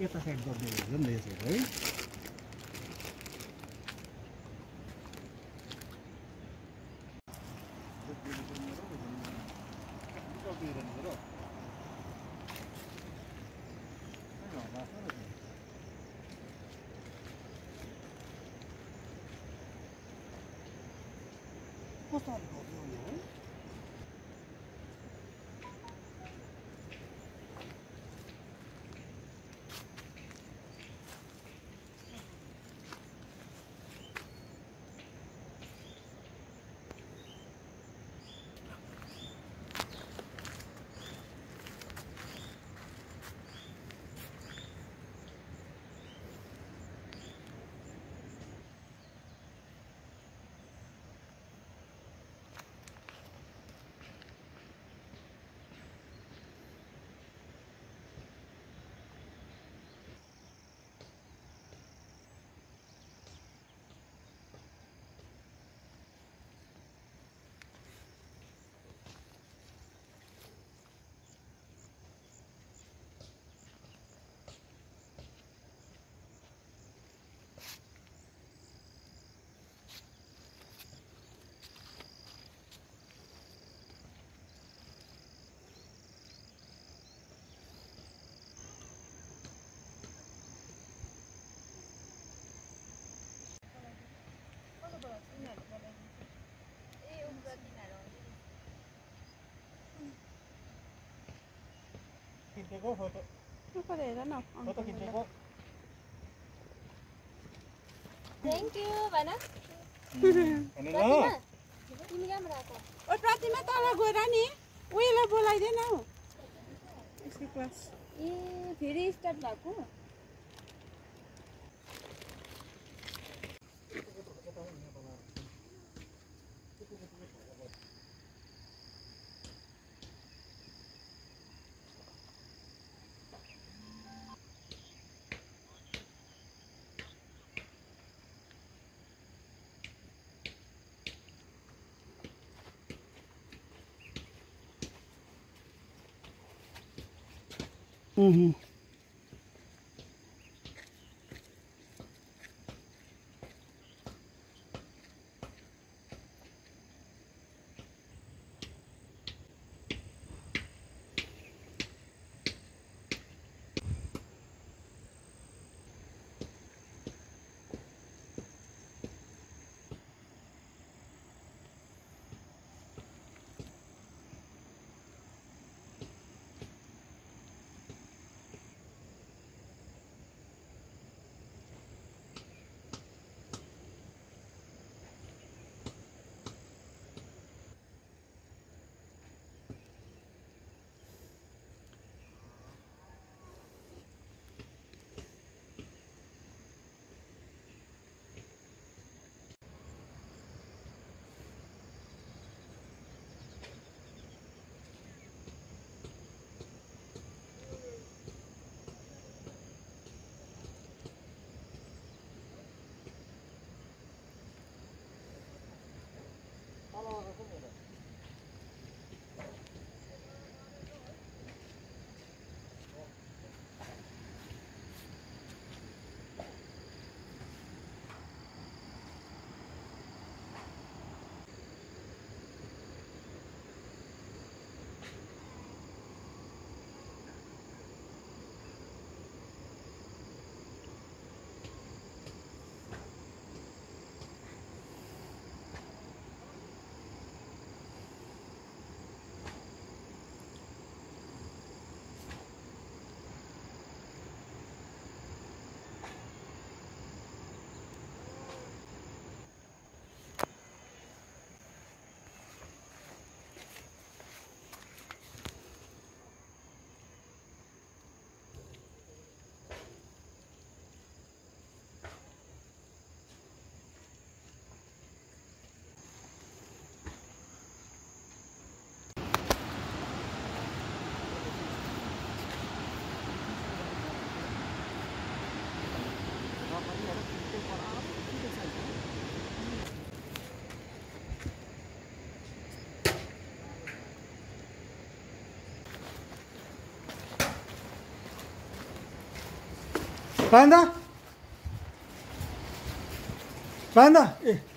यता साइड गरिदिएको हुन्छ नि त यसरी है। Chegou, voltou. Não parei, não. Voltou प्रतिमा तल गएर नि उयोलाई बोलाइदिएन हौ क्लास ए फेरि स्टार्ट भएको হুম হুম 板子，板子，哎。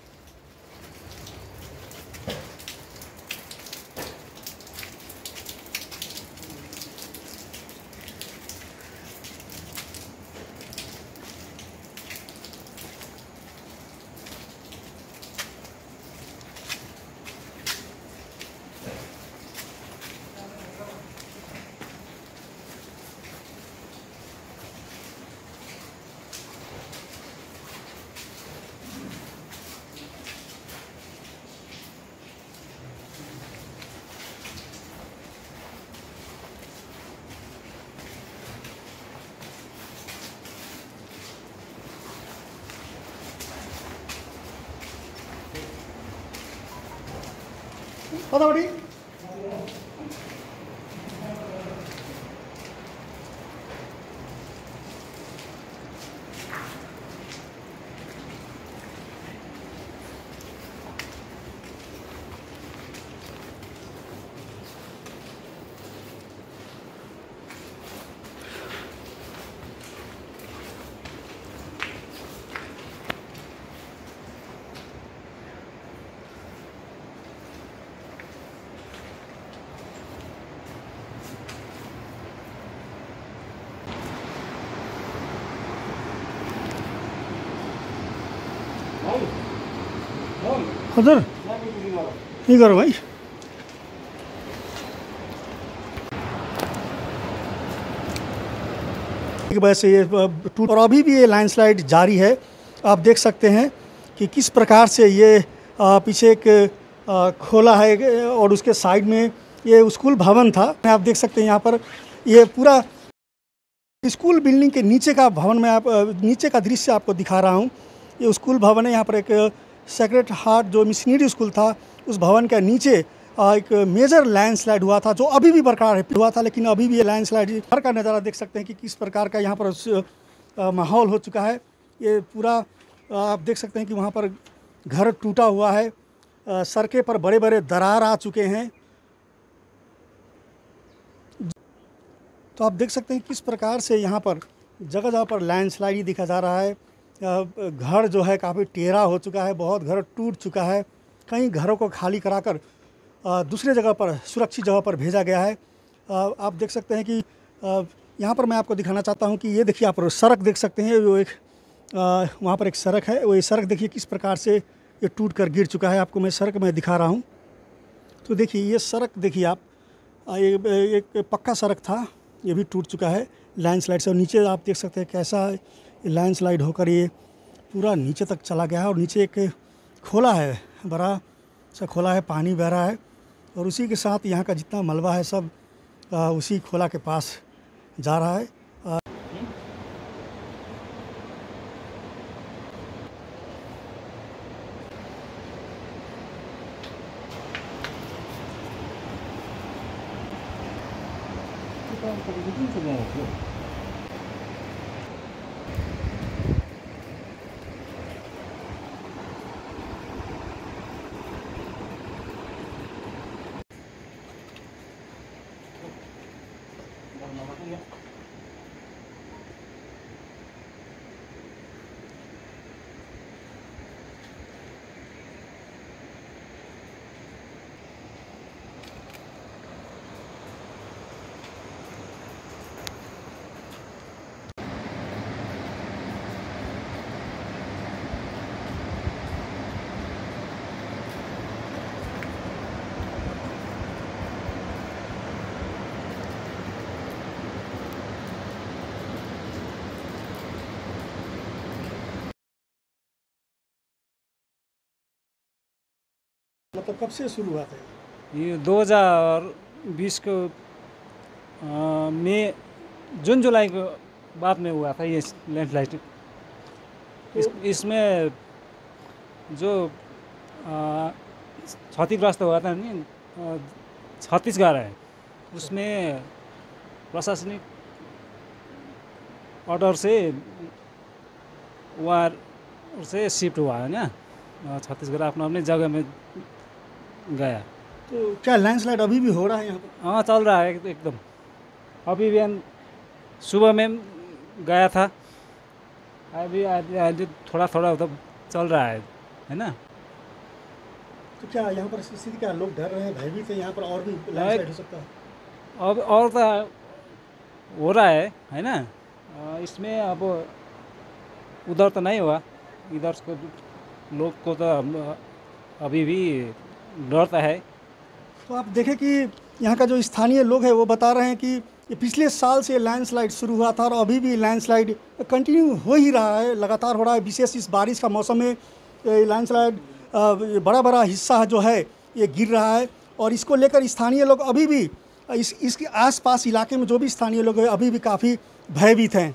ए কতবাড়ি हजुर के गरौँ भाई। की वजह से ये टूट और अभी भी ये लैंडस्लाइड जारी है। आप देख सकते हैं कि किस प्रकार से ये पीछे एक खोला है, और उसके साइड में ये स्कूल भवन था। आप देख सकते हैं यहाँ पर ये पूरा स्कूल बिल्डिंग के नीचे का भवन में आप नीचे का दृश्य आपको दिखा रहा हूँ। ये स्कूल भवन है, यहाँ पर एक सेक्रेट हार्ट जो मिशनरी स्कूल था, उस भवन के नीचे एक मेजर लैंडस्लाइड हुआ था, जो अभी भी बरकरार है। हुआ था, लेकिन अभी भी ये लैंडस्लाइड घर का नज़ारा देख सकते हैं कि किस प्रकार का यहाँ पर माहौल हो चुका है। ये पूरा आप देख सकते हैं कि वहाँ पर घर टूटा हुआ है। सड़कें पर बड़े बड़े दरार आ चुके हैं। तो आप देख सकते हैं किस प्रकार से यहाँ पर जगह जगह पर लैंडस्लाइड ही दिखा जा रहा है। घर जो है काफ़ी टेढ़ा हो चुका है, बहुत घर टूट चुका है। कई घरों को खाली कराकर दूसरे जगह पर, सुरक्षित जगह पर भेजा गया है। आप देख सकते हैं कि यहाँ पर मैं आपको दिखाना चाहता हूँ कि ये देखिए, आप सड़क देख सकते हैं, वो एक वहाँ पर एक सड़क है। वो ये सड़क देखिए किस प्रकार से ये टूट कर गिर चुका है। आपको मैं सड़क में दिखा रहा हूँ। तो देखिए, ये सड़क देखिए आप एक पक्का सड़क था, ये भी टूट चुका है। लैंडस्लाइड से और नीचे आप देख सकते हैं कैसा लैंडस्लाइड होकर ये पूरा नीचे तक चला गया है और नीचे एक खोला है, बड़ा सा खोला है, पानी बह रहा है और उसी के साथ यहाँ का जितना मलबा है सब उसी खोला के पास जा रहा है। मतलब कब से शुरू हुआ था ये? ये 2020 को मई जून जुलाई को बाद में हुआ था ये लैंडस्लाइड इस, इसमें जो क्षतिग्रस्त हुआ था नि छत्तीसगढ़ है उसमें प्रशासनिक ऑर्डर से वहाँ से शिफ्ट हुआ है ना छत्तीसगढ़ अपना अपने जगह में गया। तो क्या लैंडस्लाइड अभी भी हो रहा है यहाँ पर? हाँ चल रहा है एकदम। अभी भी हम सुबह में गया था। अभी अहिले थोड़ा थोड़ा तो चल रहा है है ना? तो क्या यहाँ पर स्थिति क्या लोग डर रहे हैं? भयभीत है यहाँ पर और भी लैंडस्लाइड हो सकता है? अब और तो हो रहा है है ना? इसमें अब उधर तो नहीं हुआ। इधर को लोग को तो अभी भी डरता है। तो आप देखें कि यहाँ का जो स्थानीय लोग हैं, वो बता रहे हैं कि पिछले साल से लैंडस्लाइड शुरू हुआ था और अभी भी लैंडस्लाइड कंटिन्यू हो ही रहा है, लगातार हो रहा है। विशेष इस बारिश का मौसम में लैंडस्लाइड बड़ा बड़ा हिस्सा जो है, ये गिर रहा है और इसको लेकर स्थानीय लोग अभी भी इस, इसके आसपास इलाके में जो भी स्थानीय लोग हैं, अभी भी काफ़ी भयभीत हैं।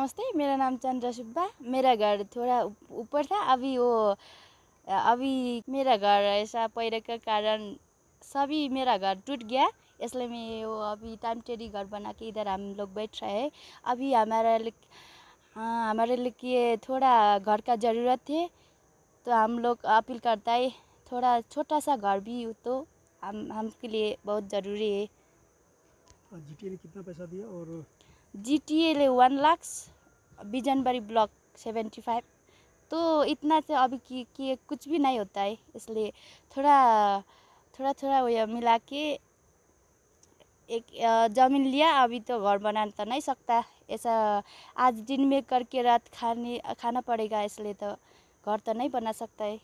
नमस्ते, मेरा नाम चंद्र सुब्बा मेरा घर थोड़ा ऊपर था। अभी वो, अभी मेरा घर ऐसा पैर के कारण सभी मेरा घर टूट गया इसलिए मैं वो अभी टेम्परेरी घर बना के इधर हम लोग बैठ रहे हैं। अभी हमारा हाँ हमारे लिए थोड़ा घर का ज़रूरत है। तो हम लोग अपील करता है, थोड़ा छोटा सा घर भी हो तो हम, हमके लिए बहुत ज़रूरी है। जी ने कितना पैसा दिया और जीटीएले one lakhs Bijanbari block seventy five तो इतना से अभी कि, कुछ भी नहीं होता है इसलिए थोड़ा थोड़ा थोड़ा वो मिला के एक ज़मीन लिया अभी तो घर बना तो नहीं सकता। ऐसा आज दिन में करके रात खाने खाना पड़ेगा इसलिए तो घर तो नहीं बना सकता है।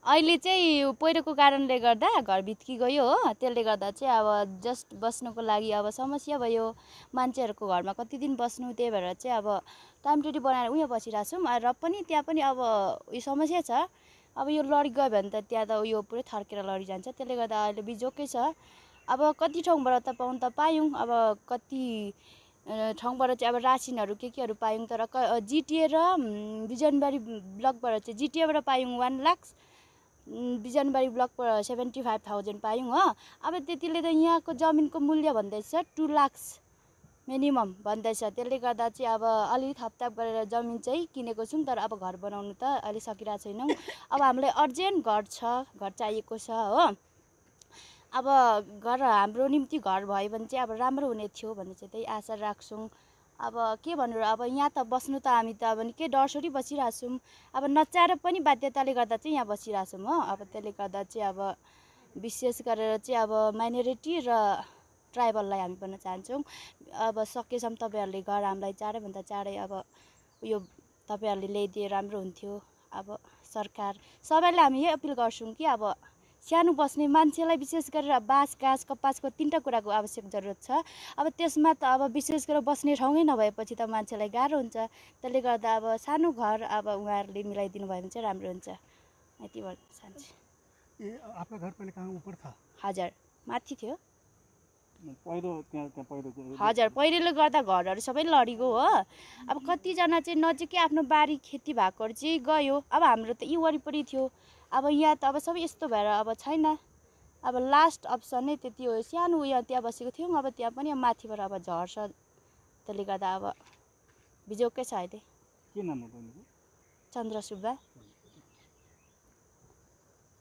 अहिले चाहिँ पहिरोको कारणले गर्दा घर भत्कि गयो हो। त्यसले गर्दा चाहिँ अब जस्ट बस्नुको लागि अब समस्या भयो। मान्छेहरूको घरमा कति दिन बस्नु त्यही भएर चाहिँ अब टाइम टेटी बनाएर उयो बसिरहेको छौँ। र पनि त्यहाँ पनि अब उयो समस्या छ। अब यो लडिगयो भने त त्यहाँ त उयो पुरै थर्केर लडिजान्छ। त्यसले गर्दा अहिले बिजोकै छ। अब कति ठाउँबाट त पाउनु त पायौँ। अब कति ठाउँबाट चाहिँ अब रासिनहरू के केहरू पायौँ। तर क जिटिए र बिजनबारी ब्लकबाट चाहिँ जिटिएबाट पायौँ वान लाक्स बिजनबारी ब्लकबाट सेभेन्टी फाइभ थाउजन्ड पायौँ हो। अब त्यतिले त यहाँको जमिनको मूल्य भन्दैछ टु लाक्स मिनिमम भन्दैछ। त्यसले गर्दा चाहिँ अब अलिक थपथाप गरेर जमिन चाहिँ किनेको छौँ तर अब घर बनाउनु त अहिले सकिरहेको छैनौँ। अब हामीलाई अर्जेन्ट घर छ घर चाहिएको छ हो। अब घर हाम्रो निम्ति घर भयो भने चाहिँ अब राम्रो हुने थियो भन्ने चाहिँ त्यही आशा राख्छौँ। अब के भन्नु र अब यहाँ त बस्नु त हामी त अब निकै डरसरी बसिरहेको छौँ अब नचाहेर पनि बाध्यताले गर्दा चाहिँ यहाँ बसिरहेको छौँ हो। अब त्यसले गर्दा चाहिँ अब विशेष गरेर चाहिँ अब माइनोरिटी र ट्राइबललाई हामी भन्न चाहन्छौँ। अब सकेसम्म तपाईँहरूले घर हामीलाई चाँडैभन्दा चाँडै अब उयो तपाईँहरूले ल्याइदिए राम्रो हुन्थ्यो। अब सरकार सबैलाई हामी यही अपिल गर्छौँ कि अब सानो बस्ने मान्छेलाई विशेष गरेर बाँस घाँस कपासको तिनवटा कुराको आवश्यक जरुरत छ। अब त्यसमा त अब विशेष गरेर बस्ने ठाउँै नभएपछि त मान्छेलाई गाह्रो हुन्छ। त्यसले गर्दा अब सानो घर अब उहाँहरूले मिलाइदिनु भयो भने चाहिँ राम्रो हुन्छ। यति भन्न चाहन्छु ये आपका घर पहले कहाँ ऊपर था? हजुर माथि थियो। हजुर पहिरोले गर्दा घरहरू सबै लडिगयो हो। अब कतिजना चाहिँ नजिकै आफ्नो बारी खेती भएकोहरू चाहिँ गयो। अब हाम्रो त यी वरिपरि थियो। अब यहाँ त अब सबै यस्तो भएर अब छैन। अब लास्ट अप्सन नै त्यति हो। सानो उयो त्यहाँ बसेको थियौँ। अब त्यहाँ पनि माथिबाट अब झर्छ। त्यसले गर्दा अब बिजोकै छ अहिले। के नाम हो बहिनीको चन्द्र सुब्बा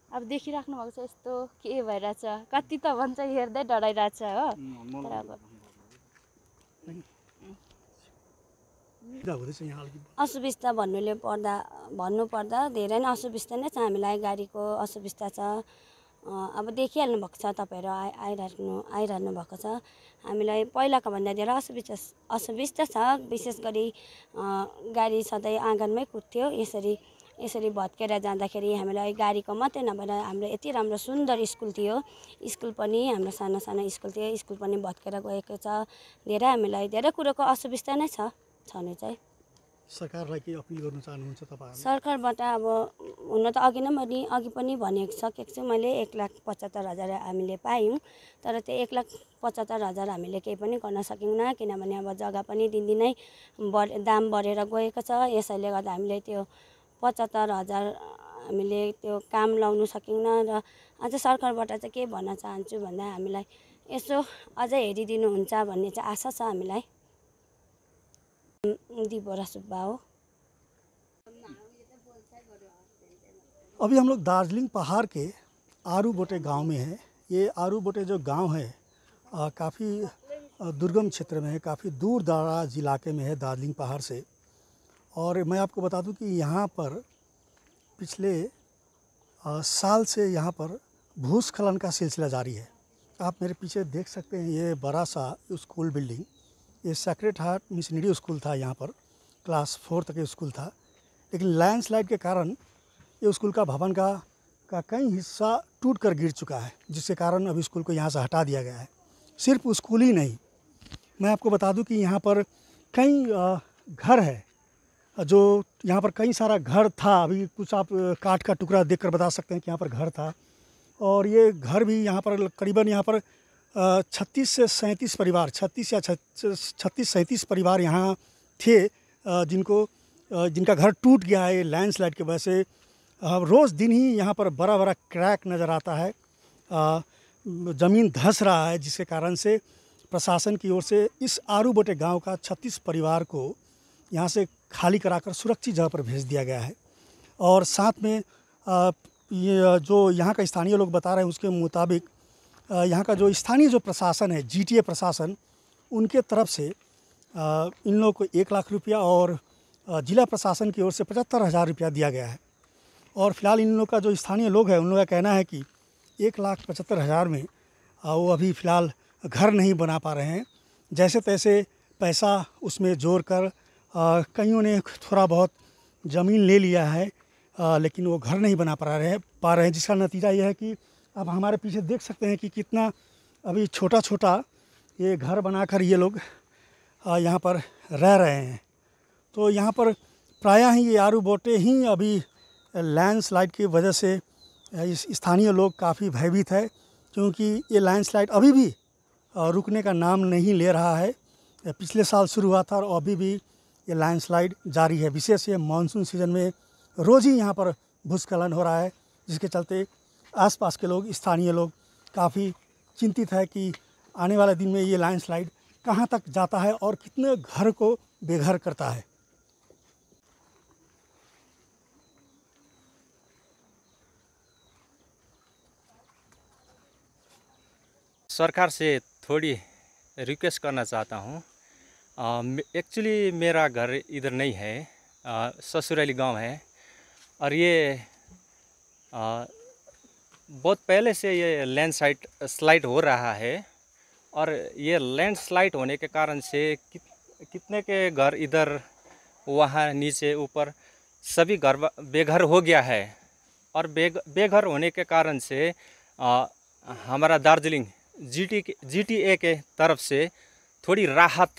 अब देखिराख्नु भएको छ यस्तो के भइरहेछ। कति त भन्छ हेर्दै डराइरहेछ हो। तर अब असुविस्ता भन्नुले पर्दा भन्नुपर्दा धेरै नै असुविस्ता नै छ हामीलाई गाडीको असुविस्ता छ। अब देखिहाल्नु भएको छ तपाईँहरू आइ आइराख्नु आइरहनु भएको छ। हामीलाई पहिलाको भन्दा धेरै असुविस्ता असुविस्ता छ विशेष गरी गाडी सधैँ आँगनमै कुद्थ्यो। यसरी यसरी भत्केर जाँदाखेरि हामीलाई गाडीको मात्रै नभएर हाम्रो यति राम्रो सुन्दर स्कुल थियो। स्कुल पनि हाम्रो सानो सानो स्कुल थियो। स्कुल पनि भत्केर गएको छ। धेरै हामीलाई धेरै कुरोको असुविस्ता नै छ। छनु चाहिँ। सरकारलाई के अपिल गर्न चाहनुहुन्छ तपाईँहरू सरकारबाट अब हुन त अघि नै मैले अघि पनि भनिसकेको सकेको छु मैले एक लाख पचहत्तर हजार हामीले पायौँ तर त्यो एक लाख पचहत्तर हजार हामीले केही पनि गर्न सकेनौँ किनभने अब जग्गा पनि दिनदिनै बढ दाम बढेर गएको छ। यसैले गर्दा हामीले त्यो पचहत्तर हजार हामीले त्यो काम लाउनु सकेनौँ र अझ सरकारबाट चाहिँ के भन्न चाहन्छु भन्दा हामीलाई यसो अझै हेरिदिनुहुन्छ भन्ने चाहिँ आशा छ हामीलाई। दिपोरा सुब्बा हो। अभी हम लोग दार्जिलिंग पहाड़ के आरू बोटे गाँव में हैं। ये आरू बोटे जो गाँव है काफ़ी दुर्गम क्षेत्र में है, काफ़ी दूर दराज इलाके में है दार्जिलिंग पहाड़ से। और मैं आपको बता दूँ कि यहाँ पर पिछले साल से यहाँ पर भूस्खलन का सिलसिला जारी है। आप मेरे पीछे देख सकते हैं ये बड़ा सा स्कूल बिल्डिंग। ये सेक्रेट हार्ट मिशनरी स्कूल था यहाँ पर, क्लास फोर तक स्कूल था। लेकिन लैंडस्लाइड के कारण ये स्कूल का भवन का का कई हिस्सा टूट कर गिर चुका है, जिसके कारण अभी स्कूल को यहाँ से हटा दिया गया है। सिर्फ़ स्कूल ही नहीं, मैं आपको बता दूँ कि यहाँ पर कई घर है, जो यहाँ पर कई सारा घर था। अभी कुछ आप काट का टुकड़ा देखकर बता सकते हैं कि यहाँ पर घर था। और ये घर भी यहाँ पर करीबन यहाँ पर छत्तीस से सैंतीस परिवार, छत्तीस या छत्तीस सैंतीस परिवार यहाँ थे जिनको जिनका घर टूट गया है, लैंडस्लाइड की वजह से। रोज़ दिन ही यहाँ पर बड़ा बड़ा क्रैक नज़र आता है। ज़मीन धस रहा है, जिसके कारण से प्रशासन की ओर से इस आरू बोटे गाँव का 36 परिवार को यहाँ से खाली कराकर सुरक्षित जगह पर भेज दिया गया है। और साथ में ये जो यहाँ का स्थानीय लोग बता रहे हैं, उसके मुताबिक यहाँ का जो स्थानीय जो प्रशासन है जीटीए प्रशासन उनके तरफ़ से इन लोगों को एक लाख रुपया और जिला प्रशासन की ओर से पचहत्तर हज़ार रुपया दिया गया है। और फ़िलहाल इन लोग का जो स्थानीय लोग हैं उन लोगों का कहना है कि एक लाख पचहत्तर हज़ार में वो अभी फ़िलहाल घर नहीं बना पा रहे हैं। जैसे तैसे पैसा उसमें जोड़ कर कईयों ने थोड़ा बहुत ज़मीन ले लिया है आ, लेकिन वो घर नहीं बना पा रहे हैं पा रहे हैं जिसका नतीजा ये है कि अब हमारे पीछे देख सकते हैं कि कितना अभी छोटा छोटा ये घर बनाकर ये लोग यहाँ पर रह रहे हैं। तो यहाँ पर प्रायः ही ये आरू बोटे ही अभी लैंडस्लाइड की वजह से इस स्थानीय लोग काफ़ी भयभीत है, क्योंकि ये लैंडस्लाइड अभी भी रुकने का नाम नहीं ले रहा है। पिछले साल शुरू हुआ था और अभी भी ये लैंडस्लाइड जारी है। विशेष ये मानसून सीज़न में रोज़ ही यहाँ पर भूस्खलन हो रहा है, जिसके चलते आसपास के लोग स्थानीय लोग काफ़ी चिंतित है कि आने वाले दिन में ये लैंडस्लाइड कहाँ तक जाता है और कितने घर को बेघर करता है। सरकार से थोड़ी रिक्वेस्ट करना चाहता हूँ। एक्चुअली मेरा घर इधर नहीं है। ससुराली गाँव है। और ये आ, बहुत पहले से ये लैंड स्लाइड स्लाइड हो रहा है और ये लैंड स्लाइड होने के कारण से कित, कितने के घर इधर वहाँ नीचे ऊपर सभी घर बेघर हो गया है। और बे बेघर होने के कारण से आ, हमारा दार्जिलिंग जीटी के जीटीए के तरफ़ से थोड़ी राहत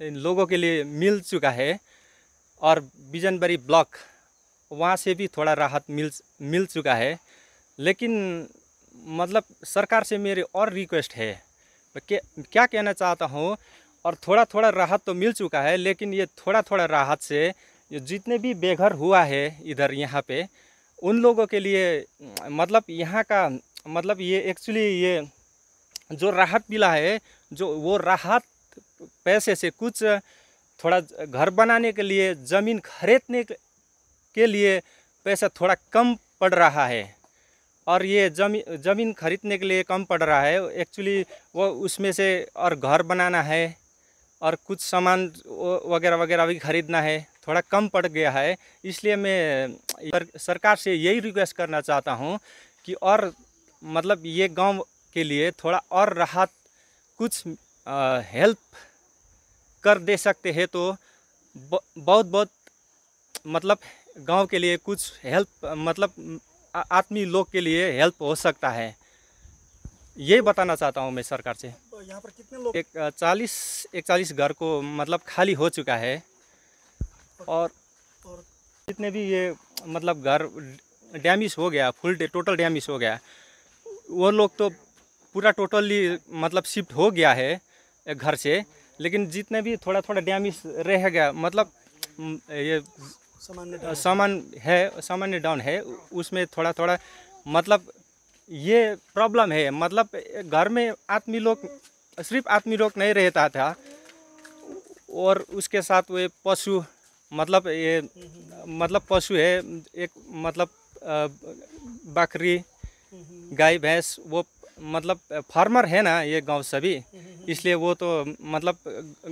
लोगों के लिए मिल चुका है और बिजनबरी ब्लॉक वहाँ से भी थोड़ा राहत मिल मिल चुका है। लेकिन मतलब सरकार से मेरी और रिक्वेस्ट है। क्या क्या कहना चाहता हूँ? और थोड़ा थोड़ा राहत तो मिल चुका है, लेकिन ये थोड़ा थोड़ा राहत से जितने भी बेघर हुआ है इधर यहाँ पे, उन लोगों के लिए मतलब यहाँ का मतलब ये एक्चुअली ये जो राहत मिला है, जो वो राहत पैसे से कुछ थोड़ा घर बनाने के लिए, ज़मीन खरीदने के लिए पैसा थोड़ा कम पड़ रहा है। और ये जमी, ज़मीन खरीदने के लिए कम पड़ रहा है। एक्चुअली वो उसमें से और घर बनाना है और कुछ सामान वगैरह वगैरह भी खरीदना है। थोड़ा कम पड़ गया है। इसलिए मैं सरकार से यही रिक्वेस्ट करना चाहता हूँ कि और मतलब ये गाँव के लिए थोड़ा और राहत, कुछ हेल्प कर दे सकते हैं तो बहुत बहुत मतलब गाँव के लिए कुछ हेल्प मतलब आ- आदमी लोग के लिए हेल्प हो सकता है। ये बताना चाहता हूँ मैं सरकार से। तो यहाँ पर कितने लोग एक चालीस इकतालीस घर को मतलब खाली हो चुका है। और और जितने भी ये मतलब घर डैमेज हो गया फुल टोटल डैमेज हो गया वो लोग तो पूरा टोटली मतलब शिफ्ट हो गया है एक घर से। लेकिन जितने भी थोड़ा थोड़ा डैमेज रह गया मतलब ये सामान्य सामान है सामान्य डाउन है उसमें थोड़ा थोड़ा मतलब ये प्रॉब्लम है मतलब घर में आदमी लोग सिर्फ़ आदमी लोग नहीं रहता था और उसके साथ वे पशु मतलब ये मतलब पशु है एक मतलब बकरी गाय भैंस वो मतलब फार्मर है ना ये गाँव सभी इसलिए वो तो मतलब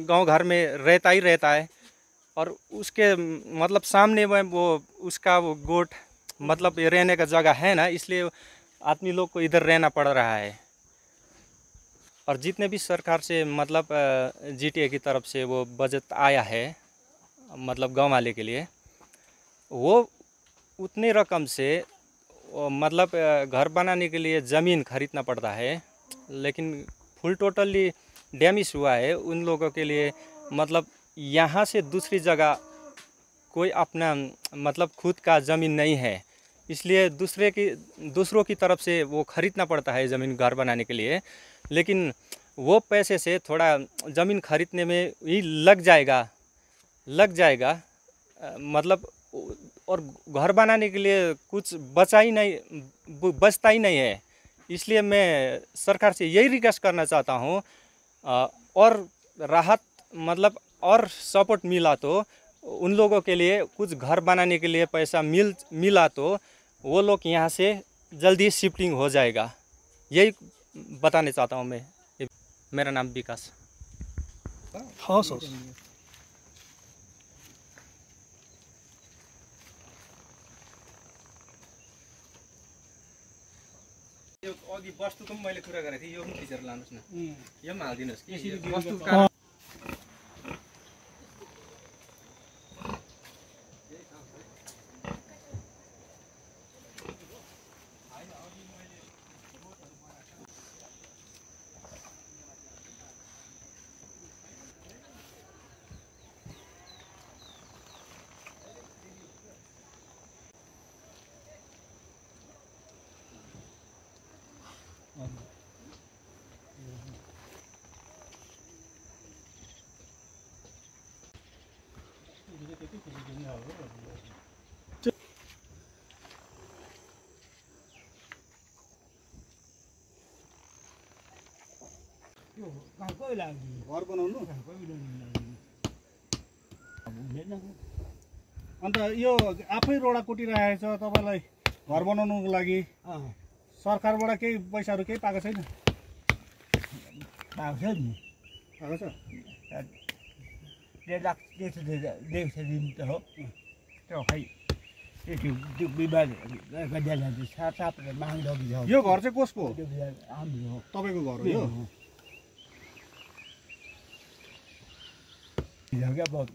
गाँव घर में रहता ही रहता है। और उसके मतलब सामने में वो, उसका वो गोट मतलब रहने का जगह है ना, इसलिए आदमी लोग को इधर रहना पड़ रहा है। और जितने भी सरकार से मतलब जीटीए की तरफ़ से वो बजट आया है मतलब गाँव वाले के लिए, वो उतने रकम से मतलब घर बनाने के लिए ज़मीन खरीदना पड़ता है, लेकिन फुल टोटली डैमेज हुआ है उन लोगों के लिए मतलब यहाँ से दूसरी जगह कोई अपना मतलब खुद का ज़मीन नहीं है। इसलिए दूसरे की, दूसरों की तरफ़ से वो खरीदना पड़ता है ज़मीन घर बनाने के लिए। लेकिन वो पैसे से थोड़ा ज़मीन खरीदने में ही लग जाएगा लग जाएगा। मतलब और घर बनाने के लिए कुछ बचा ही नहीं बचता ही नहीं है। इसलिए मैं सरकार से यही रिक्वेस्ट करना चाहता हूँ और राहत मतलब और सपोर्ट मिला तो उन लोगों के लिए कुछ घर बनाने के लिए पैसा मिल मिला तो वो लोग यहाँ से जल्दी शिफ्टिंग हो जाएगा। यही बताने चाहता हूँ मैं। मेरा नाम विकास। यो अघि वस्तुको पनि मैले कुरा गरेको थिएँ यो पनि थिचेर लानुहोस् न। यो पनि हालिदिनुहोस् कि? यसरी दिएको घर बनाउनु अन्त यो आफै रोडा कुटिरहेको छ तपाईँलाई घर बनाउनुको लागि सरकारबाट केही पैसाहरू केही पाएको छैन पाउँछ नि पाएको छ डेढ लाख डेढ सौ दिन त हो त्यो खै त्यो गरिदिएर सात सात माग यो घर चाहिँ कसको हाम्रो तपाईँको घर हो Tidakkah bawa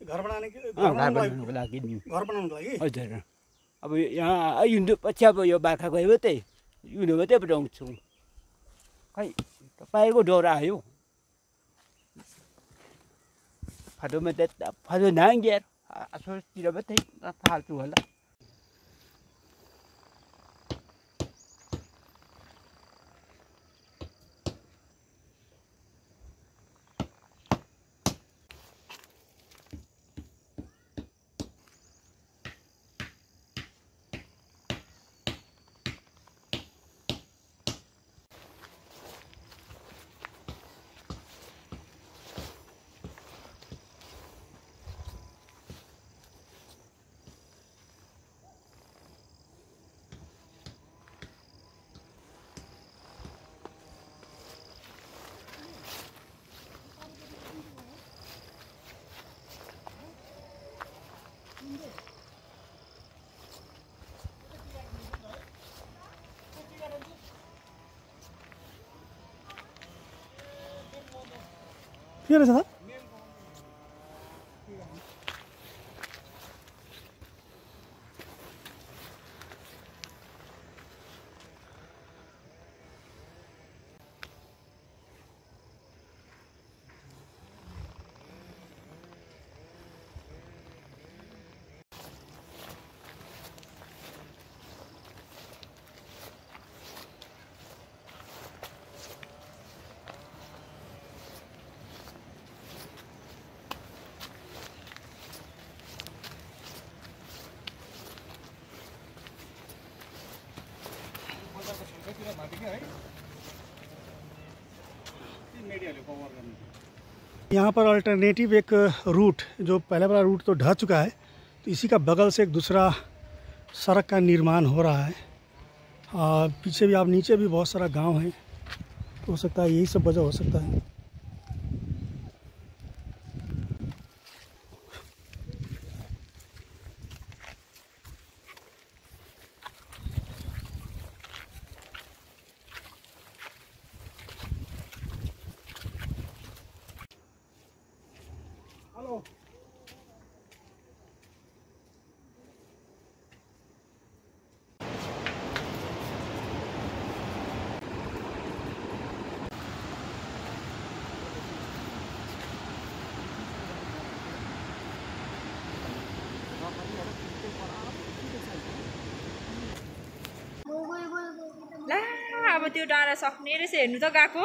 घर बनाउने के घर घर हजुर अब यहाँ हिँड्नु पछि अब यो बार्खा गयो मात्रै हिँड्नु मात्रै बनाउँछौँ खै तपाईँको डोरा आयो फाटोमा त फाटो नाङ्ग्यार सोचतिर मात्रै थाल्छु होला के रहेछ त यहाँ पर अल्टरनेटिव एक रूट जो पहले वाला रूट तो ढह चुका है तो इसी का बगल से एक दूसरा सड़क का निर्माण हो रहा है। और पीछे भी आप, नीचे भी बहुत सारा गाँव है। हो सकता है यही सब वजह हो सकता है। अब त्यो डाँडा सक्ने रहेछ हेर्नु त गएको।